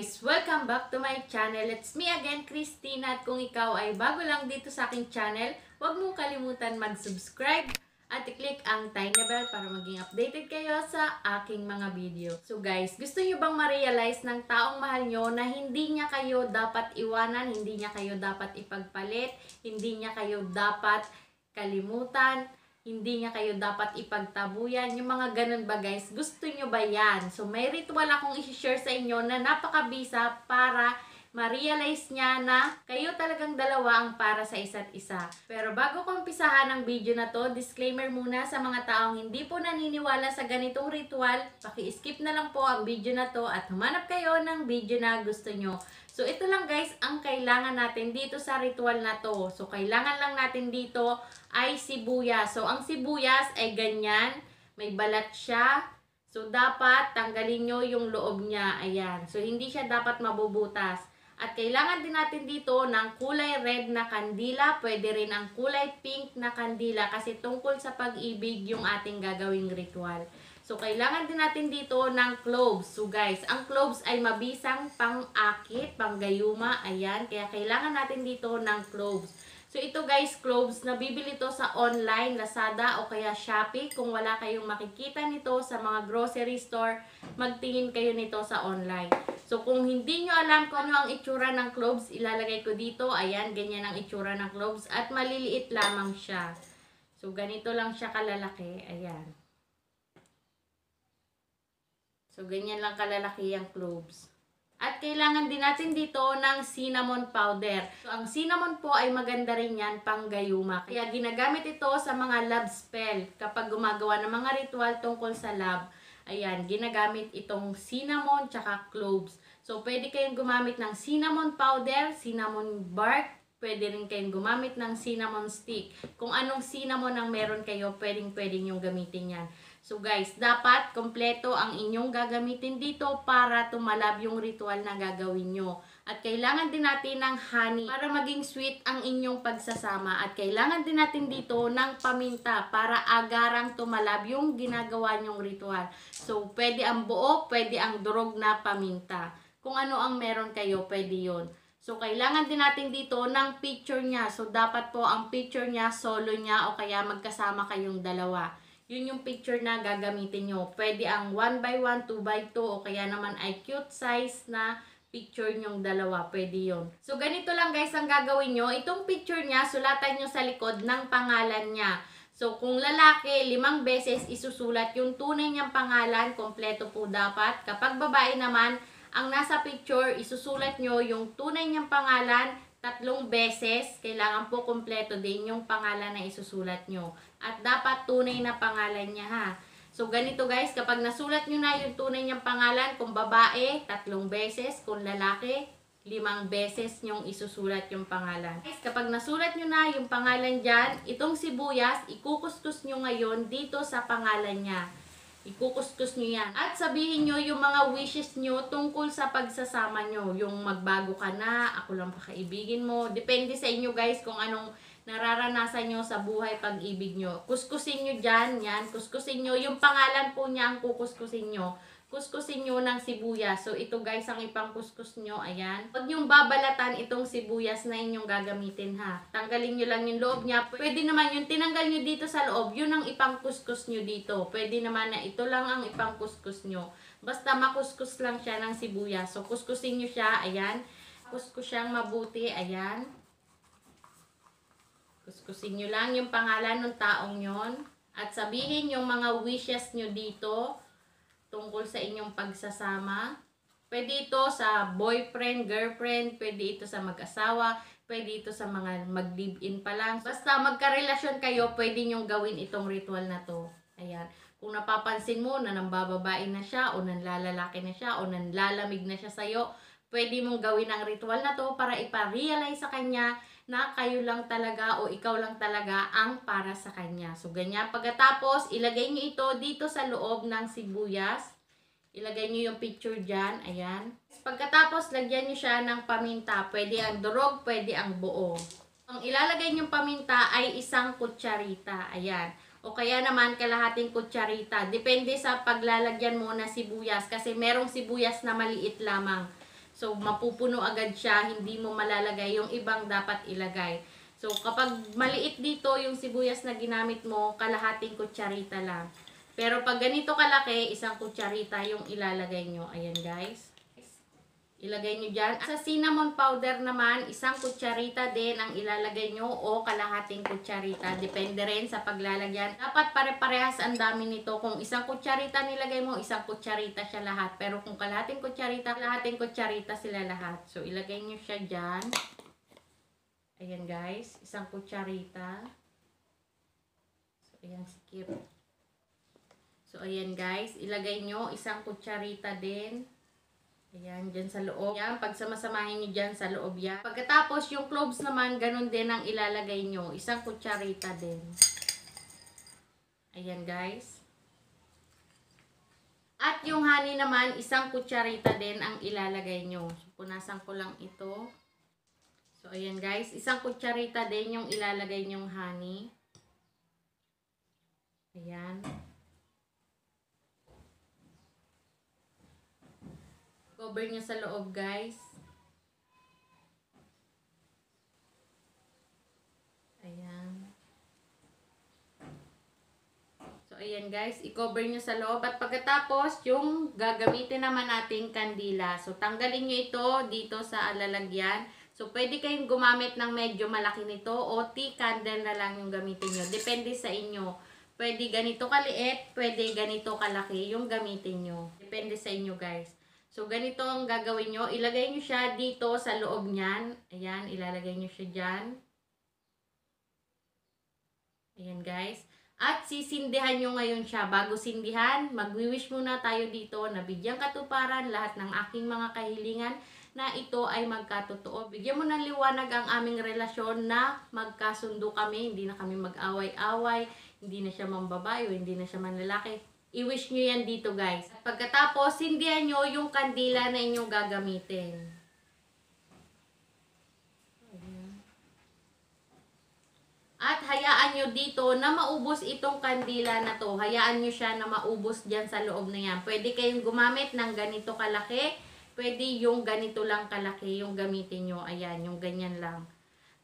Welcome back to my channel. It's me again, Christina. At kung ikaw ay bago lang dito sa aking channel, huwag mong kalimutan mag-subscribe at i-click ang tiny bell para maging updated kayo sa aking mga video. So guys, gusto nyo bang ma-realize ng taong mahal nyo na hindi niya kayo dapat iwanan, hindi niya kayo dapat ipagpalit, hindi niya kayo dapat kalimutan, hindi niya kayo dapat ipagtabuyan. Yung mga ganun ba guys, gusto nyo ba yan? So may ritual akong isi-share sa inyo na napakabisa para ma-realize niya na kayo talagang dalawa ang para sa isa't isa. Pero bago ko umpisahan ang video na to, disclaimer muna sa mga taong hindi po naniniwala sa ganitong ritual, paki-skip na lang po ang video na to at humanap kayo ng video na gusto nyo. So ito lang guys ang kailangan natin dito sa ritual na to. So kailangan lang natin dito ay sibuyas. So ang sibuyas ay ganyan, may balat siya, So, dapat tanggalin nyo yung loob niya. Ayan. So, hindi siya dapat mabubutas. At kailangan din natin dito ng kulay red na kandila. Pwede rin ang kulay pink na kandila kasi tungkol sa pag-ibig yung ating gagawing ritual. So, kailangan din natin dito ng cloves. So, guys, ang cloves ay mabisang pang-akit, pang-gayuma. Ayan. Kaya kailangan natin dito ng cloves. So, ito guys, cloves, nabibili to sa online, Lazada o kaya Shopee. Kung wala kayong makikita nito sa mga grocery store, magtingin kayo nito sa online. So, kung hindi nyo alam kung ano ang itsura ng cloves, ilalagay ko dito. Ayan, ganyan ang itsura ng cloves. At maliliit lamang siya. So, ganito lang siya kalalaki. Ayan. So, ganyan lang kalalaki ang cloves. At kailangan din natin dito ng cinnamon powder. So, ang cinnamon po ay maganda rin yan pang gayuma. Kaya ginagamit ito sa mga love spell. Kapag gumagawa ng mga ritual tungkol sa love, ayan, ginagamit itong cinnamon tsaka cloves. So, pwede kayong gumamit ng cinnamon powder, cinnamon bark, pwede rin kayong gumamit ng cinnamon stick. Kung anong cinnamon ang meron kayo, pwedeng pwedeng yung gamitin yan. So guys, dapat kompleto ang inyong gagamitin dito para tumalab yung ritual na gagawin nyo. At kailangan din natin ng honey para maging sweet ang inyong pagsasama. At kailangan din natin dito ng paminta para agarang tumalab yung ginagawa nyong ritual. So pwede ang buo, pwede ang durog na paminta. Kung ano ang meron kayo, pwede yon. So, kailangan din natin dito ng picture niya. So, dapat po ang picture niya, solo niya, o kaya magkasama kayong dalawa yun yung picture na gagamitin nyo. Pwede ang 1 by 1, 2 by 2, o kaya naman ay cute size na picture nyong dalawa. Pwede yun. So, ganito lang guys ang gagawin nyo. Itong picture niya, sulatan nyo sa likod ng pangalan niya. So, kung lalaki, limang beses isusulat yung tunay niyang pangalan, kompleto po dapat. Kapag babae naman, ang nasa picture, isusulat nyo yung tunay niyang pangalan, tatlong beses, kailangan po kompleto din yung pangalan na isusulat nyo. At dapat tunay na pangalan niya ha. So, ganito guys, kapag nasulat nyo na yung tunay niyang pangalan, kung babae, tatlong beses, kung lalaki, limang beses nyong isusulat yung pangalan. Guys, kapag nasulat nyo na yung pangalan dyan, itong sibuyas, ikukuskus nyo ngayon dito sa pangalan niya. Ikukuskus nyo yan. At sabihin nyo yung mga wishes nyo tungkol sa pagsasama nyo. Yung magbago ka na, ako lang pakaibigin mo. Depende sa inyo guys kung anong nararanasan nyo sa buhay pag-ibig nyo. Kuskusin nyo dyan, yan. Kuskusin nyo. Yung pangalan po niya ang kukuskusin nyo. Kuskusin nyo ng sibuyas. So, ito guys ang ipang kuskus nyo. Ayan. Huwag nyong babalatan itong sibuyas na inyong gagamitin ha. Tanggalin nyo lang yung loob niya. Pwede naman yung tinanggal nyo dito sa loob, yun ang ipang kuskus nyo dito. Pwede naman na ito lang ang ipang kuskus nyo. Basta makuskus lang siya ng sibuyas. So, kuskusin nyo siya. Ayan. Kuskus siyang mabuti. Ayan. Kuskusin nyo lang yung pangalan ng taong yon At sabihin yung mga wishes nyo dito tungkol sa inyong pagsasama. Pwede ito sa boyfriend, girlfriend, pwede ito sa mag-asawa, pwede ito sa mga mag-live-in pa lang. Basta magkarelasyon kayo, pwede nyong gawin itong ritual na to. Ayan. Kung napapansin mo na nambababae na siya, o nanlalalaki na siya, o nanlalamig na siya sa'yo, pwede mong gawin ang ritual na to para ipa-realize sa kanya na kayo lang talaga o ikaw lang talaga ang para sa kanya. So, ganyan. Pagkatapos, ilagay nyo ito dito sa loob ng sibuyas. Ilagay nyo yung picture dyan. Ayan. Pagkatapos, lagyan nyo siya ng paminta. Pwede ang durog, pwede ang buo. Ang ilalagay nyo paminta ay isang kutsarita. Ayan. O kaya naman kalahating kutsarita. Depende sa paglalagyan mo na sibuyas. Kasi merong sibuyas na maliit lamang. So, mapupuno agad siya, hindi mo malalagay yung ibang dapat ilagay. So, kapag maliit dito yung sibuyas na ginamit mo, kalahating kutsarita lang. Pero pag ganito kalaki, isang kutsarita yung ilalagay nyo. Ayan guys. Ilagay nyo dyan. Sa cinnamon powder naman, isang kutsarita din ang ilalagay nyo o kalahating kutsarita. Depende rin sa paglalagyan. Dapat pare-parehas ang dami nito. Kung isang kutsarita nilagay mo, isang kutsarita siya lahat. Pero kung kalahating kutsarita, kalahating kutsarita sila lahat. So, ilagay nyo siya dyan. Ayan guys, isang kutsarita. So, ayan, skip. So, ayan guys, ilagay nyo isang kutsarita din. Ayan, dyan sa loob. Ayan, pagsamasamahin nyo dyan sa loob yan. Pagkatapos, yung cloves naman, ganun din ang ilalagay nyo. Isang kutsarita din. Ayan guys. At yung honey naman, isang kutsarita din ang ilalagay nyo. Punasan ko lang ito. So, ayan guys. Isang kutsarita din yung ilalagay nyong honey. Ayan. Cover nyo sa loob guys. Ayan. So, ayan guys. I-cover nyo sa loob. At pagkatapos, yung gagamitin naman nating kandila. So, tanggalin nyo ito dito sa lalagyan. So, pwede kayong gumamit ng medyo malaki nito o tea candle na lang yung gamitin nyo. Depende sa inyo. Pwede ganito kaliit, pwede ganito kalaki yung gamitin nyo. Depende sa inyo guys. So, ganito ang gagawin nyo. Ilagay nyo siya dito sa loob niyan. Ayan, ilalagay nyo siya dyan. Ayan guys. At sisindihan nyo ngayon siya. Bago sindihan, magwi-wish muna tayo dito na bigyang katuparan lahat ng aking mga kahilingan na ito ay magkatotoo. Bigyan mo ng liwanag ang aming relasyon na magkasundo kami, hindi na kami mag-away-away, hindi na siya mambabae o hindi na siya manlalaki. I-wish nyo yan dito guys. At pagkatapos, sindihan nyo yung kandila na inyong gagamitin. At hayaan nyo dito na maubos itong kandila na to. Hayaan nyo siya na maubos dyan sa loob na yan. Pwede kayong gumamit ng ganito kalaki. Pwede yung ganito lang kalaki yung gamitin nyo. Ayan, yung ganyan lang.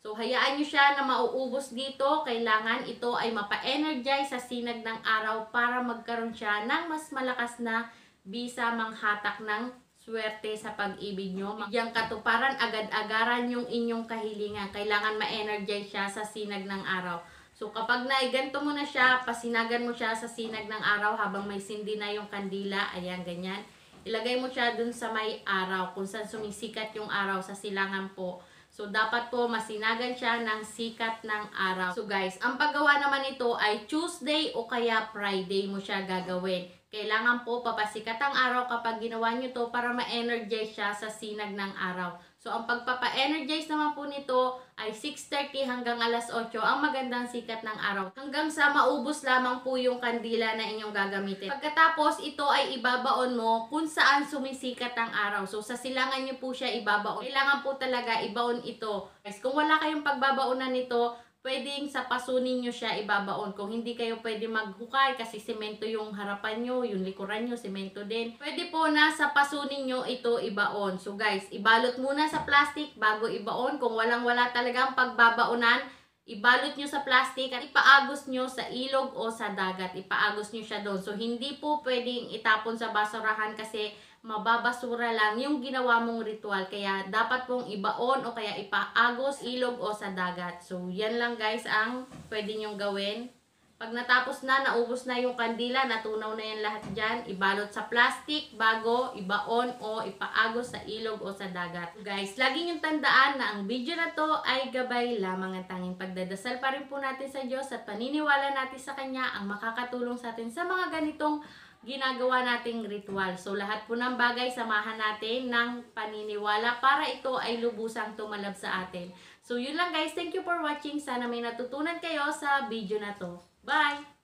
So, hayaan nyo siya na mauubos dito. Kailangan ito ay mapa-energize sa sinag ng araw para magkaroon siya ng mas malakas na bisa manghatak ng swerte sa pag-ibig nyo. Bigyang katuparan, agad-agaran yung inyong kahilingan. Kailangan ma-energize siya sa sinag ng araw. So, kapag naiganto mo na siya, pasinagan mo siya sa sinag ng araw habang may sindi na yung kandila. Ayan, ganyan. Ilagay mo siya dun sa may araw, kung saan sumisikat yung araw sa silangan po. So, dapat po masinagan siya ng sikat ng araw. So, guys, ang paggawa naman ito ay Tuesday o kaya Friday mo siya gagawin. Kailangan po papasikat ang araw kapag ginawa nyo to para ma-energize siya sa sinag ng araw. So, ang pagpapa-energize naman po nito ay 6.30 hanggang alas 8 ang magandang sikat ng araw. Hanggang sa maubos lamang po yung kandila na inyong gagamitin. Pagkatapos, ito ay ibabaon mo kung saan sumisikat ang araw. So, sa silangan nyo po siya ibabaon. Kailangan po talaga ibaon ito. Guys, kung wala kayong pagbabaonan nito, pwedeng sa paso ninyo siya ibabaon. Kung hindi kayo pwede maghukay kasi semento yung harapan nyo, yung likuran nyo, semento din. Pwede po na sa paso ninyo ito ibaon. So guys, ibalot muna sa plastic bago ibaon. Kung walang-wala talagang pagbabaonan, ibalot nyo sa plastic at ipaagos nyo sa ilog o sa dagat. Ipaagos nyo siya doon. So, hindi po pwedeng itapon sa basurahan kasi mababasura lang yung ginawa mong ritual. Kaya, dapat pong ibaon o kaya ipaagos, ilog o sa dagat. So, yan lang guys ang pwede nyong gawin. Pag natapos na, naubos na yung kandila, natunaw na yan lahat dyan, ibalot sa plastic bago ibaon o ipaagos sa ilog o sa dagat. Guys, lagi niyong tandaan na ang video na to ay gabay lamang ang tanging pagdadasal pa rin po natin sa Diyos at paniniwala natin sa Kanya ang makakatulong sa atin sa mga ganitong ginagawa nating ritual. So, lahat po ng bagay, samahan natin ng paniniwala para ito ay lubusang tumalab sa atin. So, yun lang guys. Thank you for watching. Sana may natutunan kayo sa video na to. Bye!